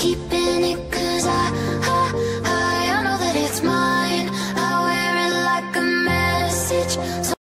keeping it cause I, I, I, I know that it's mine. I wear it like a message.